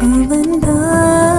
我们的